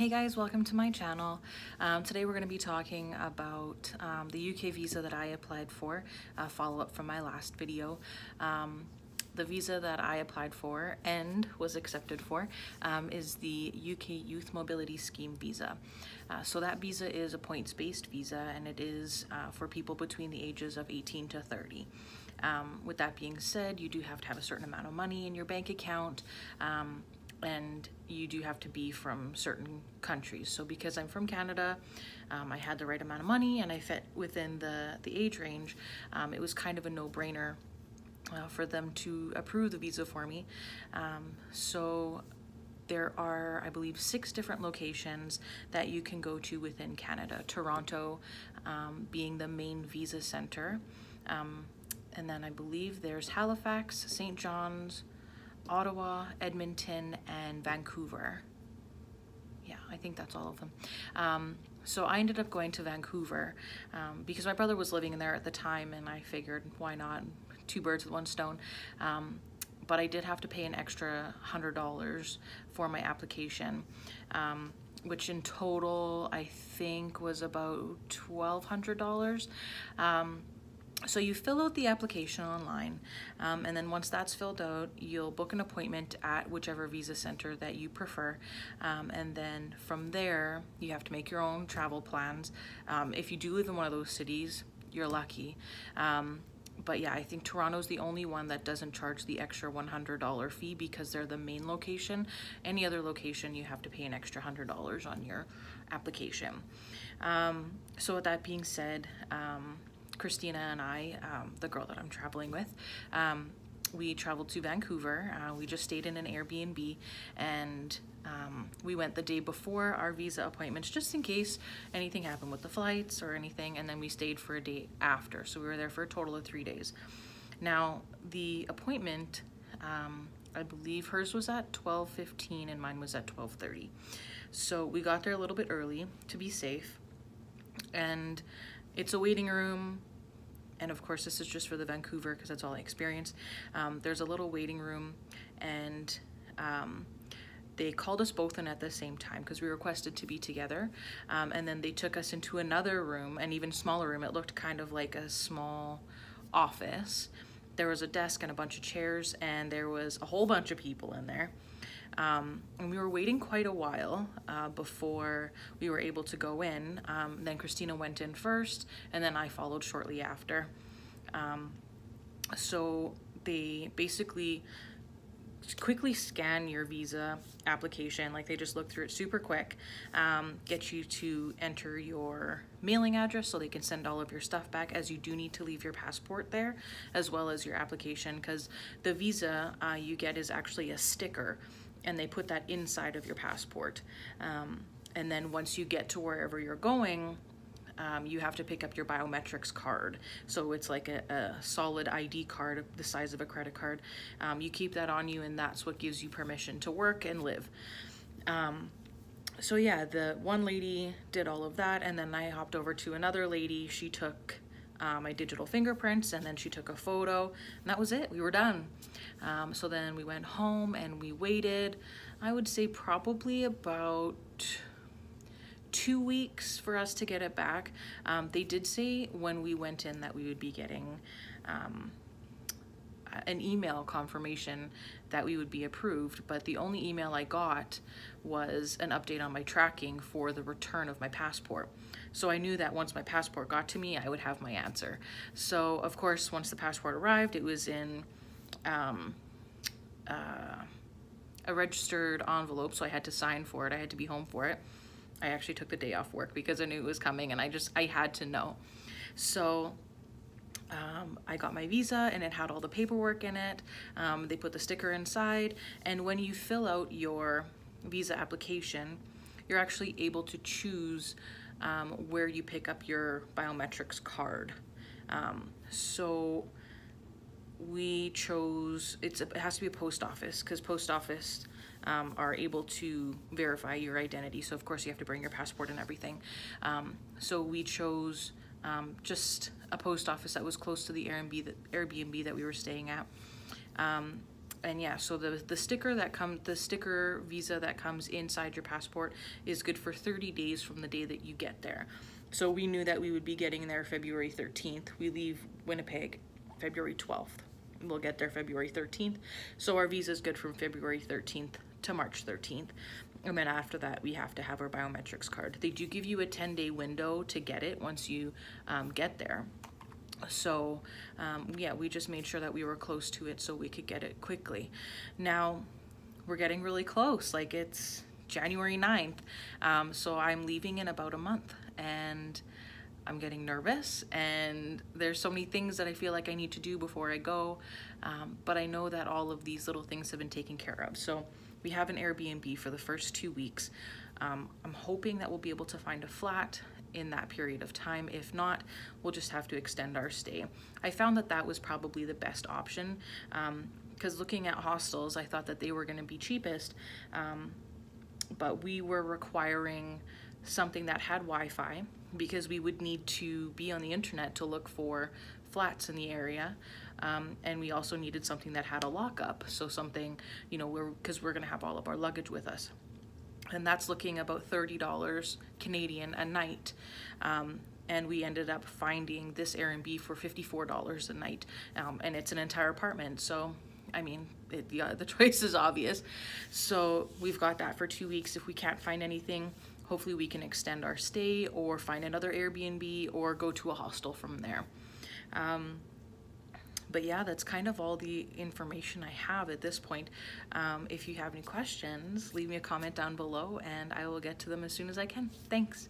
Hey guys, welcome to my channel. Um, today we're going to be talking about um, the UK visa that I applied for, a follow up from my last video. Um, the visa that I applied for and was accepted for um, is the UK Youth Mobility Scheme visa. Uh, so that visa is a points-based visa and it is uh, for people between the ages of 18 to 30. Um, with that being said, you do have to have a certain amount of money in your bank account um, and you do have to be from certain countries. So because I'm from Canada, um, I had the right amount of money and I fit within the, the age range, um, it was kind of a no-brainer uh, for them to approve the visa for me. Um, so there are, I believe, six different locations that you can go to within Canada. Toronto um, being the main visa center. Um, and then I believe there's Halifax, St. John's, Ottawa, Edmonton, and Vancouver. Yeah, I think that's all of them. Um, so I ended up going to Vancouver um, because my brother was living in there at the time and I figured why not two birds with one stone. Um, but I did have to pay an extra $100 for my application, um, which in total I think was about $1,200. So you fill out the application online, um, and then once that's filled out, you'll book an appointment at whichever visa center that you prefer. Um, and then from there, you have to make your own travel plans. Um, if you do live in one of those cities, you're lucky. Um, but yeah, I think Toronto's the only one that doesn't charge the extra $100 fee because they're the main location. Any other location, you have to pay an extra $100 on your application. Um, so with that being said, um, Christina and I, um, the girl that I'm traveling with, um, we traveled to Vancouver. Uh, we just stayed in an Airbnb and um, we went the day before our visa appointments just in case anything happened with the flights or anything. And then we stayed for a day after. So we were there for a total of three days. Now, the appointment, um, I believe hers was at 12.15 and mine was at 12.30. So we got there a little bit early to be safe. And it's a waiting room and of course this is just for the Vancouver because that's all I experienced. Um, there's a little waiting room and um, they called us both in at the same time because we requested to be together. Um, and then they took us into another room an even smaller room. It looked kind of like a small office. There was a desk and a bunch of chairs and there was a whole bunch of people in there um, and we were waiting quite a while uh, before we were able to go in. Um, then Christina went in first, and then I followed shortly after. Um, so they basically quickly scan your visa application like they just look through it super quick um, get you to enter your mailing address so they can send all of your stuff back as you do need to leave your passport there as well as your application because the visa uh, you get is actually a sticker and they put that inside of your passport. Um, and then once you get to wherever you're going, um, you have to pick up your biometrics card. So it's like a, a, solid ID card the size of a credit card. Um, you keep that on you and that's what gives you permission to work and live. Um, so yeah, the one lady did all of that and then I hopped over to another lady. She took uh, my digital fingerprints and then she took a photo and that was it. We were done. Um, so then we went home and we waited I would say probably about two weeks for us to get it back. Um, they did say when we went in that we would be getting um, an email confirmation that we would be approved, but the only email I got was an update on my tracking for the return of my passport. So I knew that once my passport got to me, I would have my answer. So of course, once the passport arrived, it was in um, uh, a registered envelope, so I had to sign for it. I had to be home for it. I actually took the day off work because I knew it was coming and I just, I had to know. So um, I got my visa and it had all the paperwork in it. Um, they put the sticker inside and when you fill out your visa application, you're actually able to choose um, where you pick up your biometrics card. Um, so we chose, it's a, it has to be a post office because post office um, are able to verify your identity. So of course you have to bring your passport and everything. Um, so we chose um, just a post office that was close to the Airbnb that, Airbnb that we were staying at. Um, and yeah, so the the sticker that comes the sticker visa that comes inside your passport is good for 30 days from the day that you get there. So we knew that we would be getting there February 13th. We leave Winnipeg February 12th. We'll get there February 13th. So our visa is good from February 13th to March 13th. And then after that, we have to have our biometrics card. They do give you a 10 day window to get it once you um, get there. So um, yeah, we just made sure that we were close to it so we could get it quickly. Now we're getting really close, like it's January 9th. Um, so I'm leaving in about a month and I'm getting nervous and there's so many things that I feel like I need to do before I go. Um, but I know that all of these little things have been taken care of. So we have an Airbnb for the first two weeks. Um, I'm hoping that we'll be able to find a flat in that period of time. If not, we'll just have to extend our stay. I found that that was probably the best option because um, looking at hostels, I thought that they were going to be cheapest, um, but we were requiring something that had Wi-Fi because we would need to be on the internet to look for flats in the area. Um, and we also needed something that had a lockup. So something, you know, we're, cause we're gonna have all of our luggage with us. And that's looking about $30 Canadian a night. Um, and we ended up finding this Airbnb for $54 a night. Um, and it's an entire apartment. So, I mean, it, yeah, the choice is obvious. So we've got that for two weeks. If we can't find anything, hopefully we can extend our stay or find another Airbnb or go to a hostel from there. Um, but yeah, that's kind of all the information I have at this point. Um, if you have any questions, leave me a comment down below and I will get to them as soon as I can. Thanks.